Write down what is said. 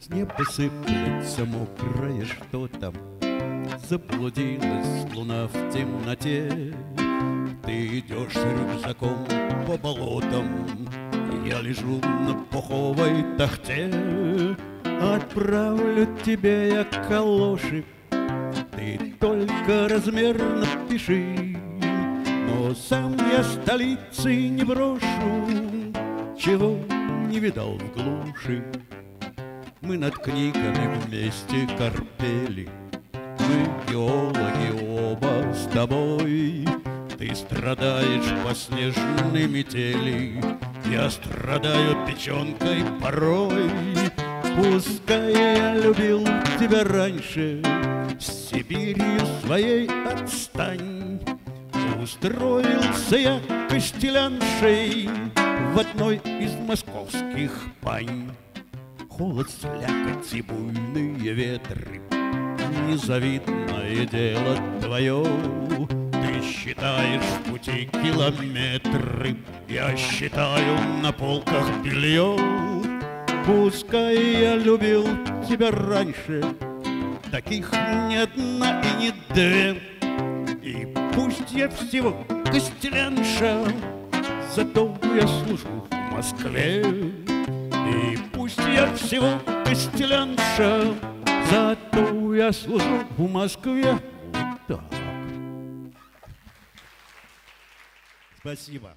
С неба сыплется мокрое что-то. Заблудилась луна в темноте. Ты идешь с рюкзаком по болотам Я лежу на пуховой тахте. Отправлю тебе я калоши Ты только размерно пиши. Но сам я столицы не брошу Чего не видал в глуши Мы над книгами вместе корпели Мы геологи оба с тобой Ты страдаешь по снежной метели Я страдаю печенкой порой Пускай я любил тебя раньше, С Сибирью своей отстань. Устроился я костеляншей В одной из московских пань. Холод, слякоть буйные ветры, Незавидное дело твое. Ты считаешь пути километры, Я считаю на полках белье. Пускай я любил тебя раньше, Таких не одна и не две. И пусть я всего костелянша, Зато я служу в Москве. Я всего костелянша, Зато я служу в Москве. Вот так. Спасибо.